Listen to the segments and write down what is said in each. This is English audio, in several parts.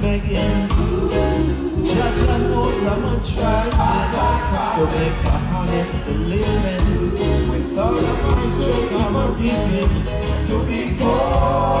begging. Judge, I knows I'm a trying to make a honest living. With all of my strength, I'm a giving to be poor.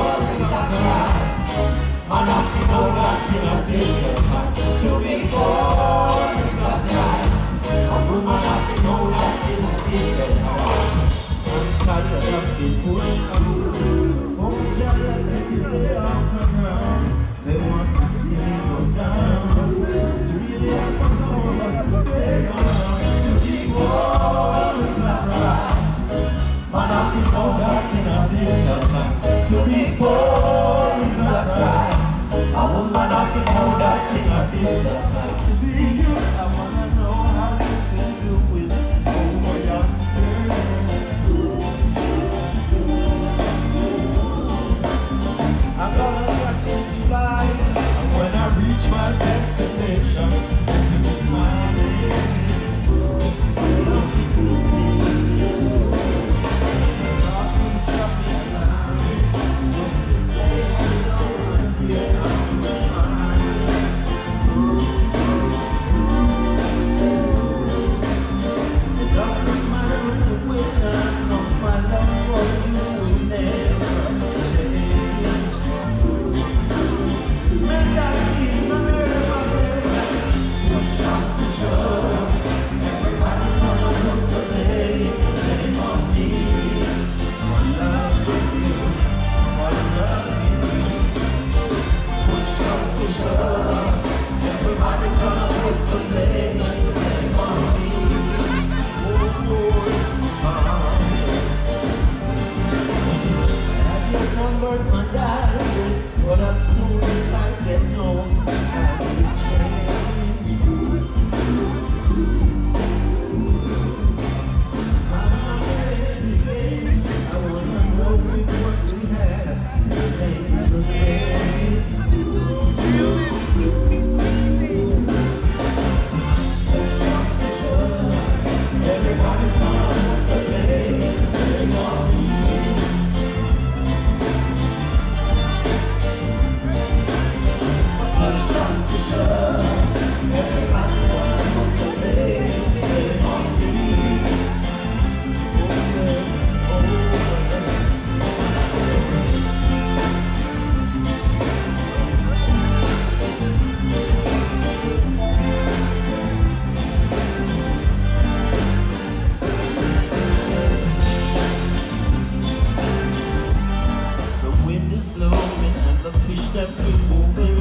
them keep moving.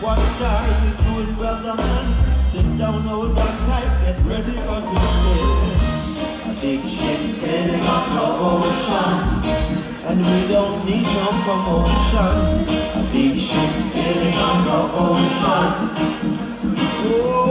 What are you doing, brother man? Sit down, hold on tight, get ready for this Big ship sailing on the ocean, and we don't need no promotion. A big ship sailing on the ocean. Whoa.